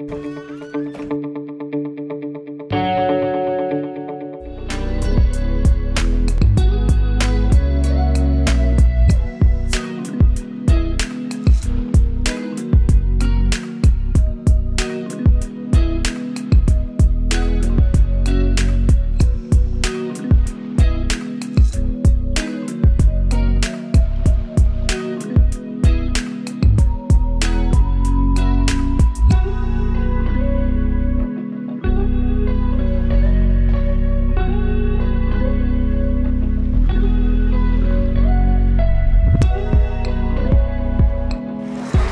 Música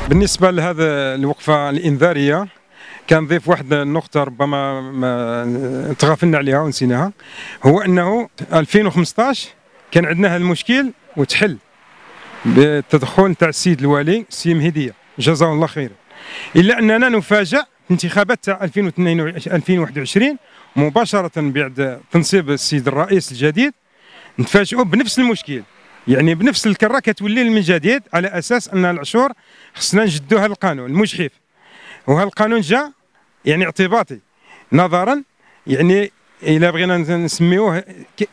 بالنسبة لهذا الوقفة الإنذارية كنضيف واحد النقطة ربما ما تغافلنا عليها ونسيناها هو أنه 2015 كان عندنا هذا المشكل وتحل بالتدخل تاع السيد الوالي السي مهدية جزاه الله خيرا. إلا أننا نفاجأ انتخابات تاع 2021 مباشرة بعد تنصيب السيد الرئيس الجديد نتفاجئوا بنفس المشكل. يعني بنفس الكره كتولي من جديد على أساس أن العشور خصنا نجدوا هذا القانون المجحف. وهذا القانون جاء يعني اعتباطي نظرا يعني إلى بغينا نسميوه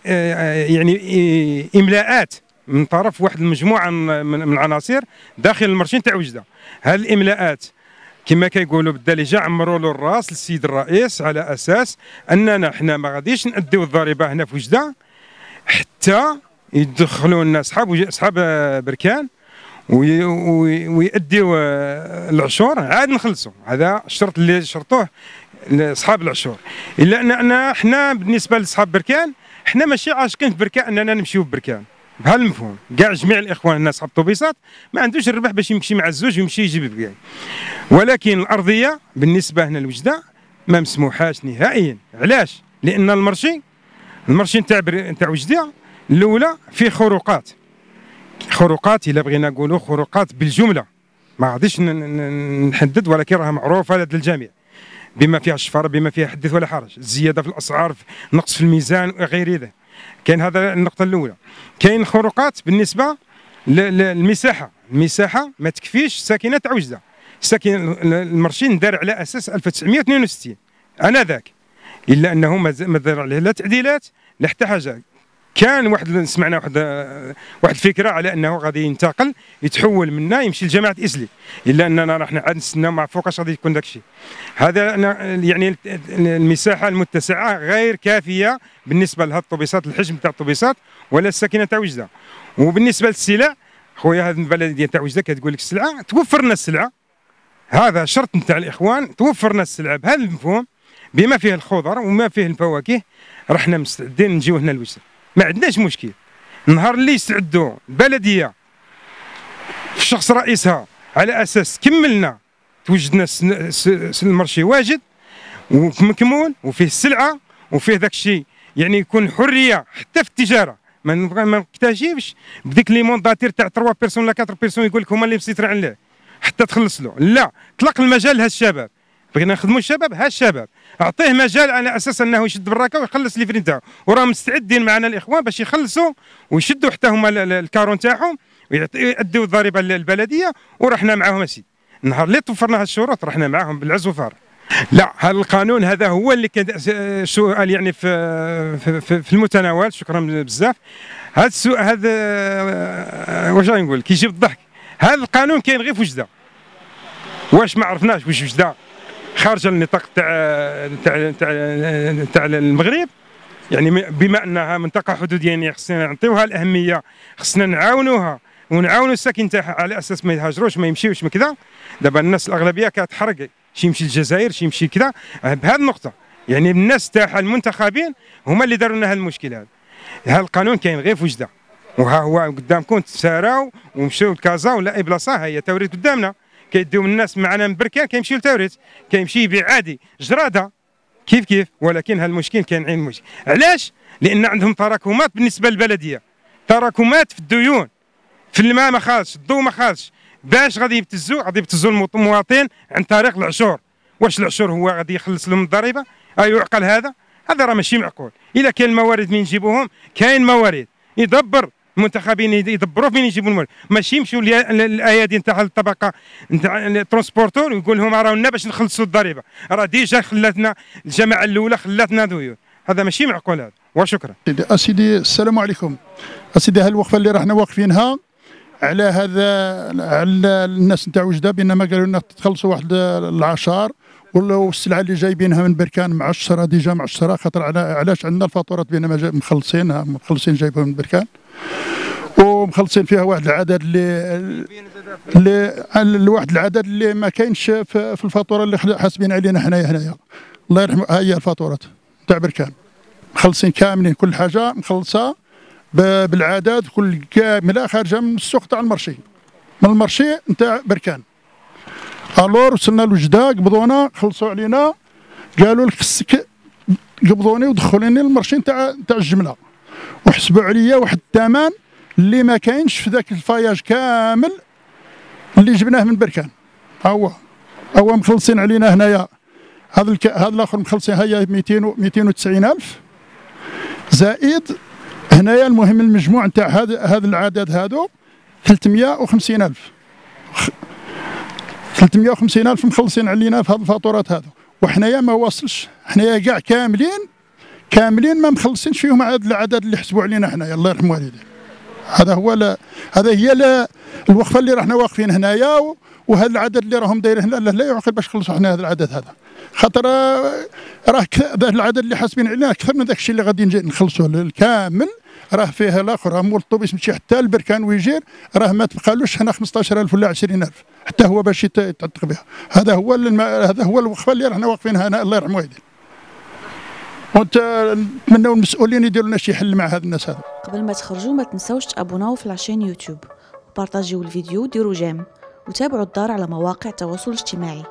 آه، يعني إملاءات من طرف واحد المجموعة من العناصر داخل المرشين تاع وجدة. هذه الإملاءات كما كيقولوا بالدارجه عمروا له الراس للسيد الرئيس على أساس أننا حنا ما غاديش نأديو الضريبة هنا في وجدة حتى يدخلوا لنا أصحاب أصحاب بركان ويأديوا العشور. عاد نخلصوا. هذا الشرط اللي شرطوه لأصحاب العشور. إلا اننا إحنا بالنسبة لأصحاب بركان إحنا ماشي عاشقين في بركان أننا نمشيو بركان. بهذا المفهوم. كاع جميع الإخوان الناس أصحاب الطوبيسات ما عندوش الربح باش يمشي مع الزوج ويمشي يجيب بركان ولكن الأرضية بالنسبة هنا لوجدة ما مسموحاش نهائيا. علاش؟ لأن المرشي المرشي نتاع نتاع وجدة الأولى في خروقات. خروقات إلا بغينا نقولوا خروقات بالجملة. ما غاديش نحدد ولكن راها معروفة لدى الجميع. بما فيها الشفره بما فيها حدث ولا حرج. الزيادة في الأسعار نقص في الميزان وغير ذلك. كاين هذا النقطة الأولى. كاين خروقات بالنسبة للمساحة. المساحة ما تكفيش ساكنة تاع وجده ساكن المرشين دار على أساس 1962 أنا ذاك. إلا أنه ما دار عليه لا تعديلات لا حتى حاجة. كان واحد سمعنا واحد واحد الفكرة على أنه غادي ينتقل يتحول منا يمشي لجامعة اسلي إلا أننا راح عاد نستنى مع فوقاش غادي يكون داك الشيء هذا يعني المساحة المتسعة غير كافية بالنسبة لهذه الطوبيسات الحجم تاع الطوبيسات ولا الساكنة تاع وجدة. وبالنسبة للسلع خويا هذه البلديه تاع وجدة كتقول لك السلعة توفر لنا السلعة. هذا شرط نتاع الإخوان توفر لنا السلعة بهذا المفهوم بما فيه الخضر وما فيه الفواكه رحنا مستعدين نجيو هنا لوجدة. ما عندناش مشكل. النهار اللي يستعدوا البلديه في شخص رئيسها على أساس كملنا توجدنا المرشي واجد ومكمول وفيه السلعه وفيه داك الشيء. يعني يكون حرية حتى في التجارة. ما نبغى ما نكتشفش بديك لي مونداتير تاع 3 بيرسون ولا 4 بيرسون يقول لك هما اللي مسيطرين عليه. حتى تخلص له. لا طلق المجال لهالشباب الشباب. بغينا نخدموا الشباب ها الشباب اعطيه مجال على أساس أنه يشد براكه ويخلص لي نتاعو وراه مستعدين معنا الإخوان باش يخلصوا ويشدوا حتى هما الكارون تاعهم ويأدوا الضريبة للبلديه ورحنا معاهم اسي النهار اللي توفرنا هاد الشروط رحنا معاهم بالعز وفار لا هذا القانون هذا هو اللي كان سؤال يعني في في, في المتناول. شكرا بزاف. هذا السؤال هذا واش نقول؟ كيجيب الضحك. هذا القانون كاين غير في وجدة. واش ما عرفناش واش وجدة. خارج النطاق تاع تاع تاع تاع المغرب. يعني بما أنها منطقة حدودية يعني خصنا نعطيوها الأهمية خصنا نعاونوها ونعاونوا الساكن تاعها على أساس ما يهاجروش ما يمشيوش ما كذا. دابا الناس الأغلبية كتحرق شي يمشي للجزائر شي يمشي كذا. بهذه النقطة يعني الناس تاعها المنتخبين هما اللي داروا لنا هذا المشكل هذا هذا القانون كاين غير في وجدة. وها هو قدامكم تساراو ومشاو لكازا ولا أي بلاصة هي تاوريرت قدامنا. كيديو من الناس معنا من بركان كيمشيو لتاوريرت كيمشي يبيع عادي جرادة كيف كيف؟ ولكن هالمشكل كاين عين المشكل علاش؟ لأن عندهم تراكمات بالنسبة للبلدية. تراكمات في الديون. في الماء ما خالص الضوء ما خالص باش غادي يبتزوا غادي يبتزوا المواطن عن طريق العشور. واش العشور هو غادي يخلص لهم الضريبة؟ اي يعقل هذا. هذا راه ماشي معقول. الا كاين الموارد من نجيبوهم كاين موارد. يدبر المنتخبين يدبروا فين يجيبوا المال ماشي يمشيوا الايادي نتاع الطبقة نتاع الترونسبورتور ويقول لهم راهنا باش نخلصوا الضريبة. راه ديجا خلاتنا الجماعة الأولى خلاتنا ذويور هذا ماشي معقول هذا وشكرا. اسيدي السلام عليكم. اسيدي هالوقفه اللي راحنا واقفينها على هذا على الناس نتاع وجدة؟ بينما قالوا لنا تخلصوا واحد العشار ولا السلعة اللي جايبينها من بركان معشره déjà معشره خاطر علاش عندنا الفاتورات؟ بينما مخلصين مخلصين جايبها من بركان. ومخلصين فيها واحد العدد اللي اللي واحد العدد اللي ما كاينش في الفاتورة اللي حاسبين علينا حنايا هنايا. الله يرحمه. هي الفاتورات تاع بركان مخلصين كاملين كل حاجة مخلصة بالعدد كل كامله خارجه من السوق تاع المرشي. من المرشي نتاع بركان. الور وصلنا لوجدة قبضونا خلصوا علينا. قالوا لك قبضوني ودخلوني للمرشي نتاع نتاع الجملة. وحسبوا عليا واحد الثمن اللي ما كاينش في ذاك الفاياج كامل اللي جبناه من بركان. هو هو مخلصين علينا هنايا. هذا الك... هذا الآخر مخلصين هيا 200 290 ألف. زائد هنايا المهم المجموع نتاع هذا هذا العدد هذو 350 ألف. 350 ألف مخلصين علينا في هذه الفاتورات هذو وحنايا ما واصلش حنايا كاع كاملين كاملين ما مخلصينش فيهم هذا العدد اللي حسبوا علينا حنايا الله يرحم والديه هذا هو لا هذا هي لا الوقفة اللي راحنا واقفين هنايا وهذا العدد اللي راهم دايرين هنا لا يعقل باش يخلصوا حنا هذا العدد هذا. خاطر راه هذا العدد اللي حاسبين علينا أكثر من ذاك الشيء اللي غادي نخلصوه الكامل راه فيه الآخر. راه مول الطوبيس مشي حتى البركان ويجير راه ما تبقالوش هنا 15000 ولا 20000 حتى هو باش يتعتق بها. هذا هو هذا هو الوقفة اللي راحنا واقفين هنا. الله يرحم والديه وانت نتمنوا المسؤولين يديروا لنا شي حل مع هاد الناس هذا قبل ما تخرجوا ما تنسوش تابوناو في العشان يوتيوب وبارطاجيو الفيديو وديروا جيم. وتابعوا الدار على مواقع التواصل الاجتماعي.